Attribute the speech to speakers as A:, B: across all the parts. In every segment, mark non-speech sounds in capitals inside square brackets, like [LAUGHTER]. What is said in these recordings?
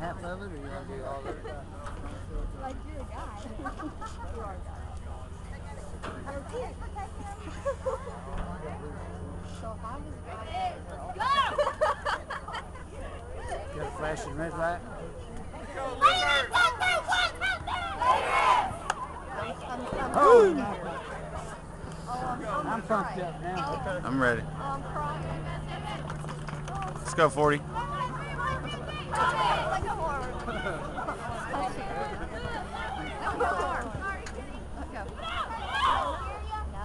A: half of it, or you want to do all of it?
B: Like you're a guy. you are a guy. You're a so if I was a guy,
A: Got a flashing red light? Oh! I'm pumped up now.
C: I'm ready. Let's go 40.
B: Like a horror. [LAUGHS] No horror. Let's go. No.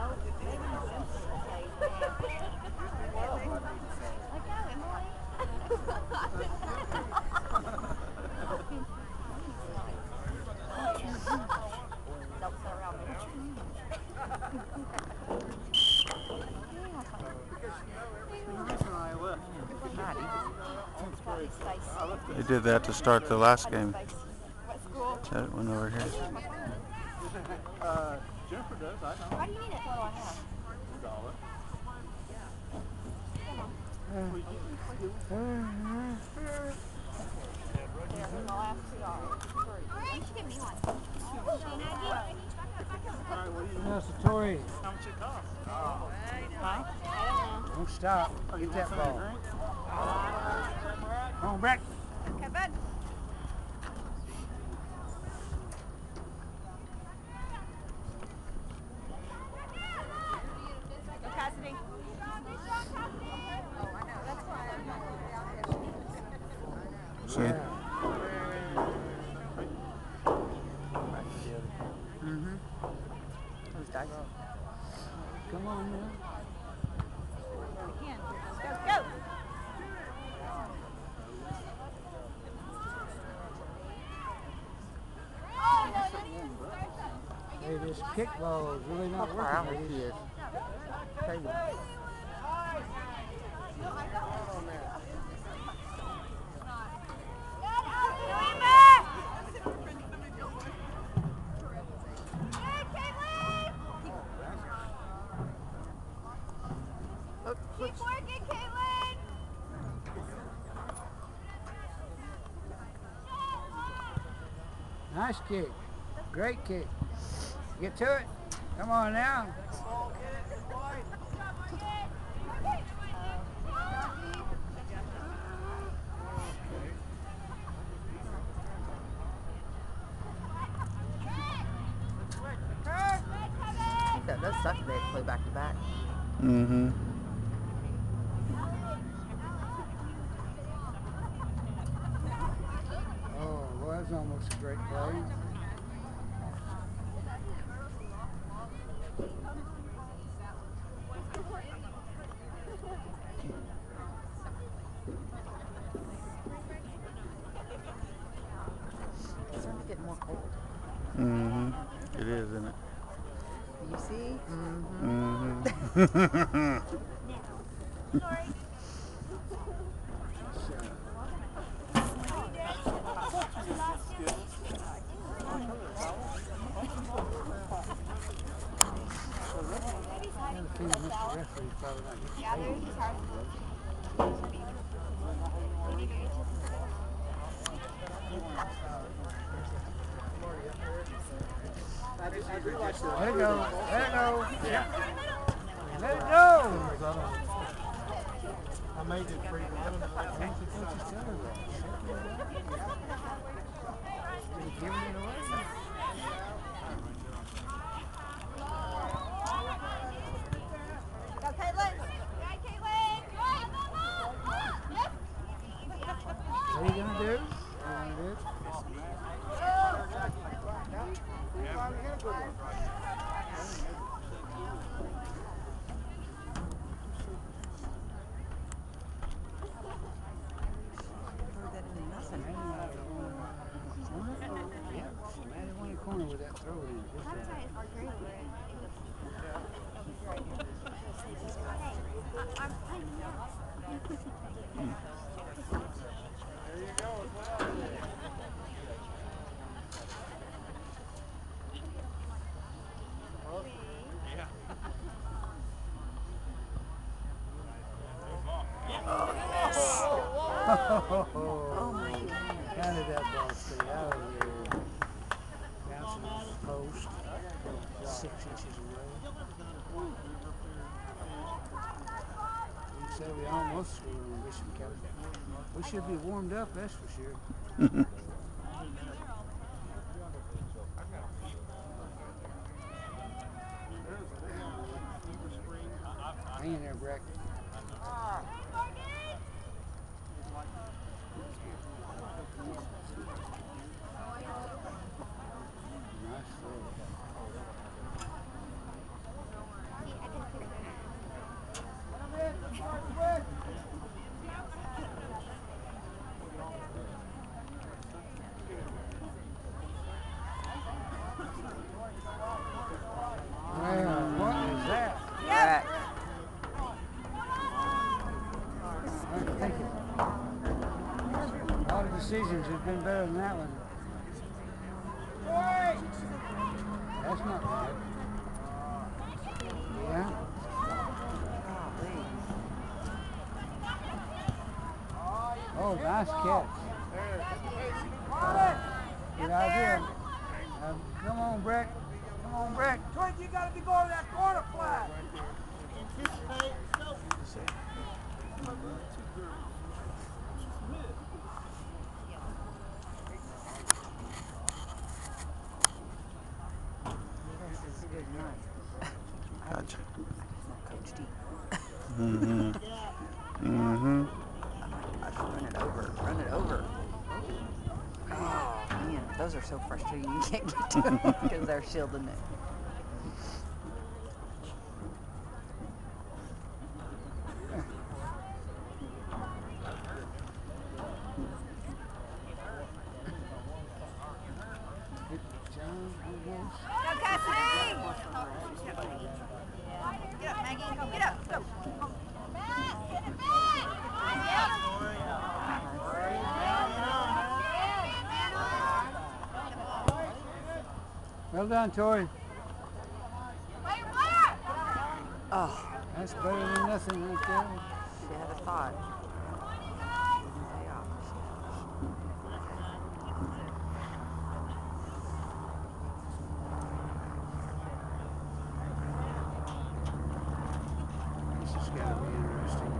B: Let go, Emily. Don't sit around me.
C: They did that to start the last game. That went over here.
D: Uh, Jennifer does, I
B: one.
D: Do you
A: No, Satori,
D: How much it cost?
B: Huh? Don't
A: don't stop. Get that ball. Come on, back. Come on now.
B: Go, go.
A: Hey, this kickball is really not working. Is. You.
B: Keep working, Caitlin.
A: Nice kick. Great kick. Get to it. Come on now.
E: That does suck if they play back to back.
C: Mm-hmm.
A: Oh, well, that's almost a great play.
E: It's starting to get more cold.
C: Mm-hmm. It is, isn't it?
E: You see?
A: Thing Mr. Referee probably not getting paid. Let it go.
D: I made it coach's salary?
A: You're giving it away.
B: Go, Caitlin. Go, Caitlin. Yes.
A: What are you gonna do? What are you gonna do? Yeah, man, in one corner with that throw in.
E: Oh my
A: How did that ball stay out of there? Bouncing off the post. Six inches away. We said we almost scored We should be warmed up, that's for sure. [LAUGHS] Hang in there, Breck. Nice throw. Well, what is that?
E: Right.
A: I'm thinking. A lot of decisions have been better than that one. That's not bad. Yeah. Oh, nice catch. Good idea. Uh, come on, Breck. Come on, Breck. Twig, you got to be going to that corner flag.
E: This is good night.
C: Gotcha.
E: Coach D.
C: Mm-hmm. Mm-hmm.
E: I should run it over. Run it over. Oh, man. Those are so frustrating. You can't get to them [LAUGHS] because they're shielding it.
A: Good job, almost.
B: Go, Cassidy! Get up, Maggie. Go, get up. Go. Matt, get it back.
A: Well done, Tori.
E: Oh,
A: That's better than nothing right there.
E: have had a thought. Pay off.
A: This is gonna be interesting.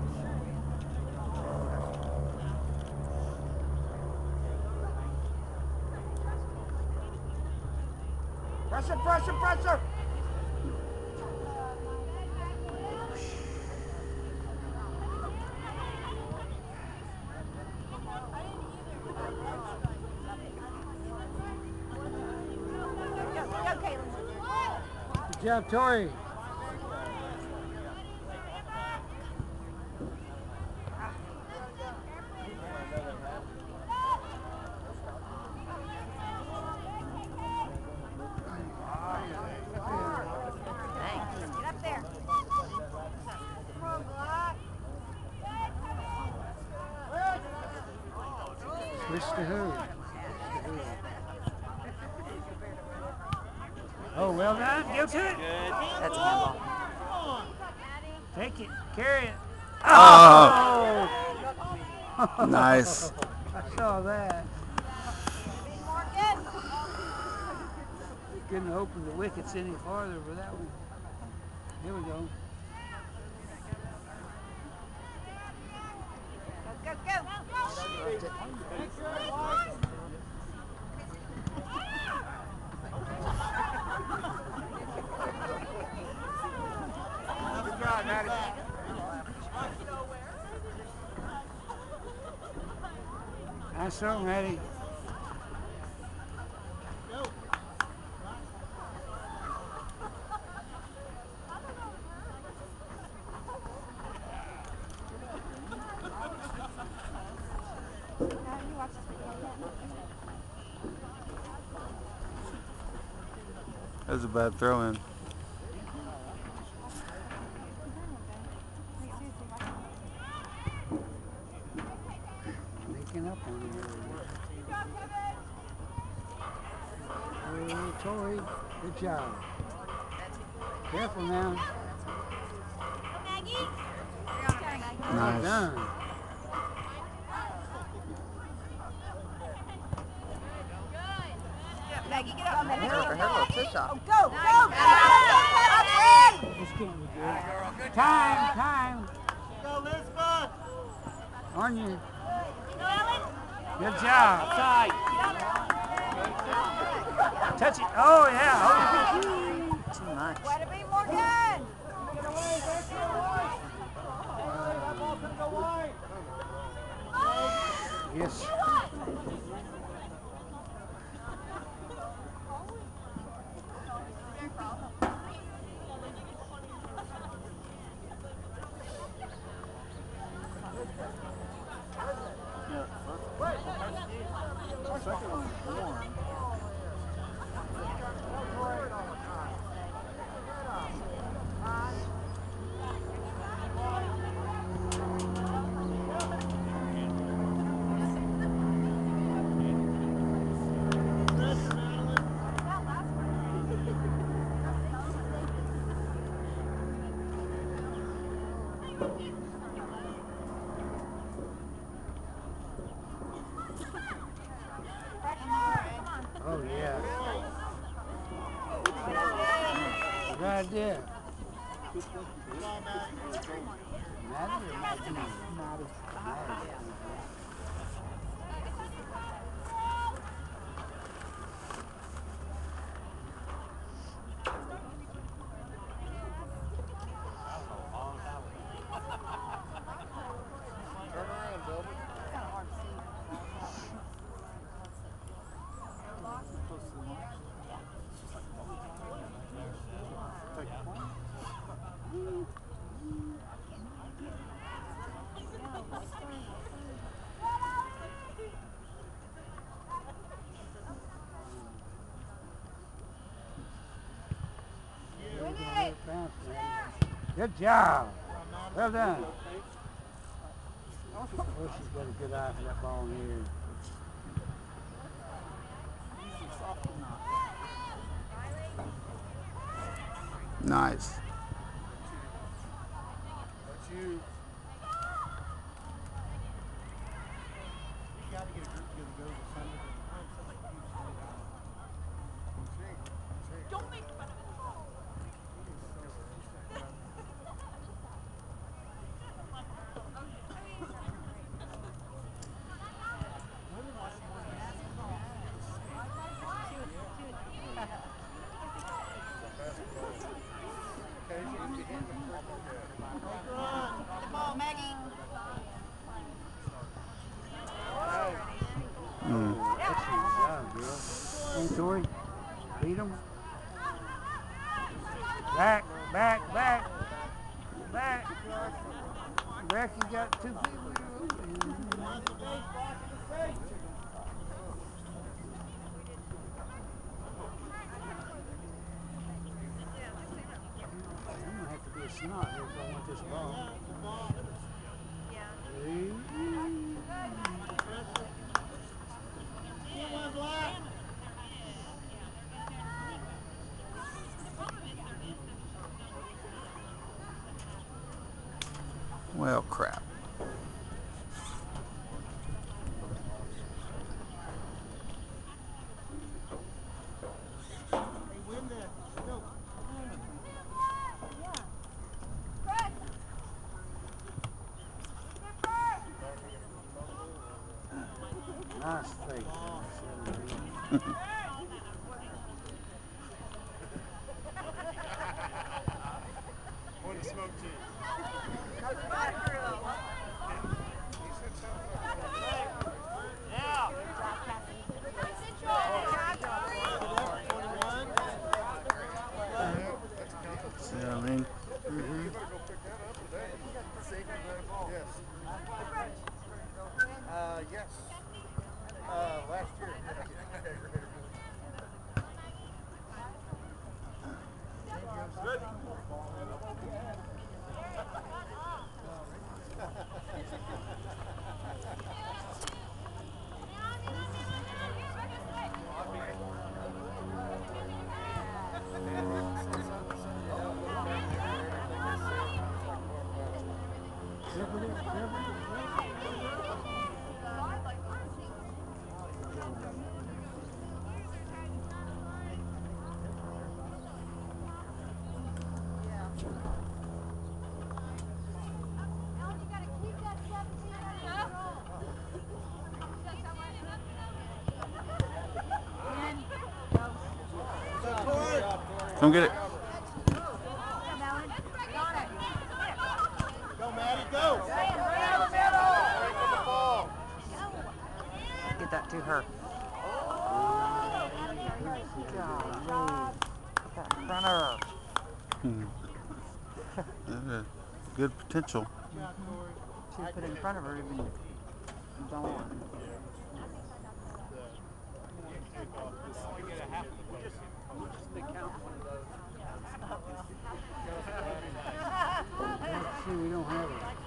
A: Pressure, pressure, pressure!
B: Go, go,
A: Good job, Tori.
E: Thanks.
B: Get up there. Come on, Block.
A: Switch to who? Oh, well done. Go to it.
E: That's a handball.
A: Take it. Carry it.
C: Oh,
A: Oh!
C: nice. [LAUGHS]
A: I saw that.
B: Morgan.
A: Couldn't open the wickets any farther for that one. Here we go.
B: Go, go, go.
C: That was a bad throw in.
A: Making up on it. Oh, Tori, good job. Careful now.
B: Maggie.
A: Well
C: Nice.
A: done.
B: Maggie, get up. Maggie,
E: Her, her little push off.
B: Oh, go, go, go, go,
A: It's getting good. Time, time.
D: Go, Lisbeth!
A: On you. Good job. Side. Touch it. Oh, yeah.
E: Too much.
B: Way to be Morgan.
A: Oh, yes.
D: Second one's warm.
A: Oh, yeah. Good idea. Maddie or Maddie? Maddie.
D: Turn around, Delbert.
A: Good job. Well done. She's got a good eye for that ball in here.
C: Nice.
D: That's you. You gotta get a group together to go to Sunday. Don't make fun
B: Ball, Maggie.
C: Mm.
A: Good job, girl. Hey, Tori, beat him. Back, back, back, back. Back, you got two people. Snot here if I want this ball. Yeah.
C: Well, crap.
A: Nice fake. Seventeen.
D: One to smoke tea.
C: See what I mean? Come get it.
D: Go, Maddie, go. Right with the ball.
E: Get that to her. [LAUGHS] That in front of her.
C: Hmm. Good potential.
E: She was put in front of her, it'd been gone.
A: Let's see, we don't have it.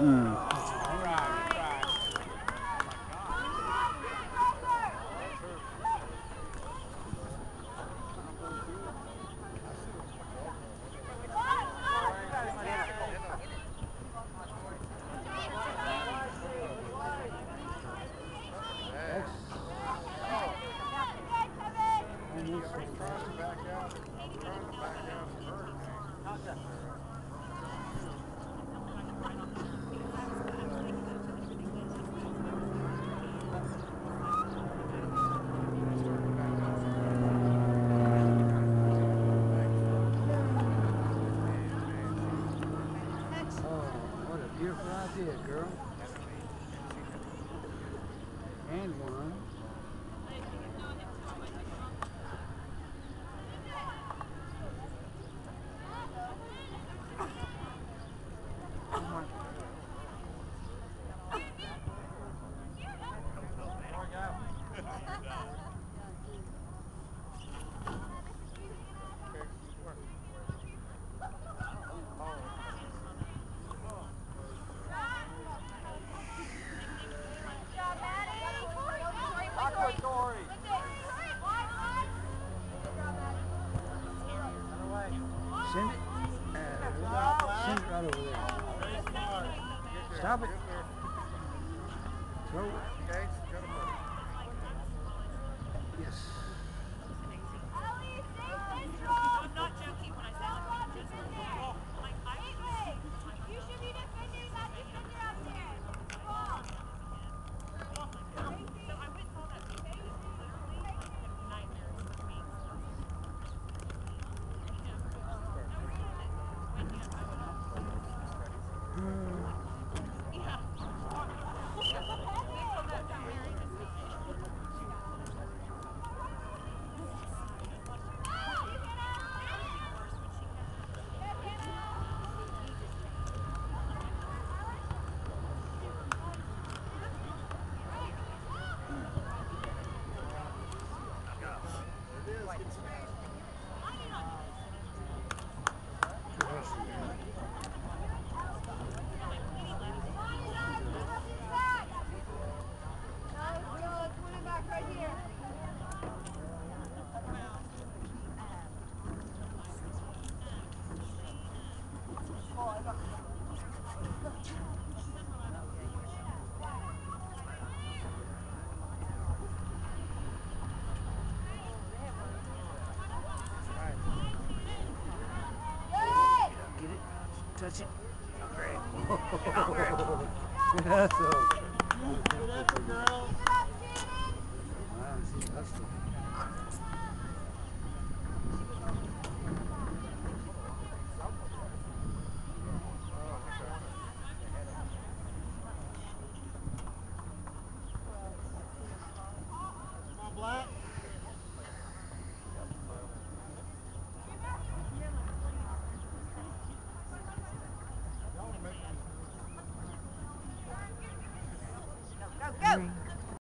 C: Hmm.
A: Yeah. Touch it. Oh, great. Oh, oh, [LAUGHS] That's all. Wow, she's hustling.